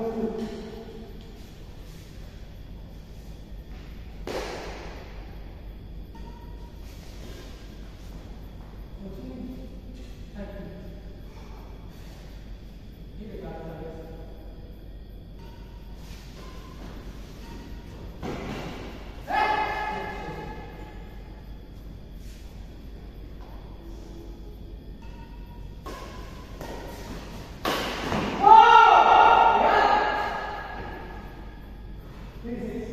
ಹೋಗು Please.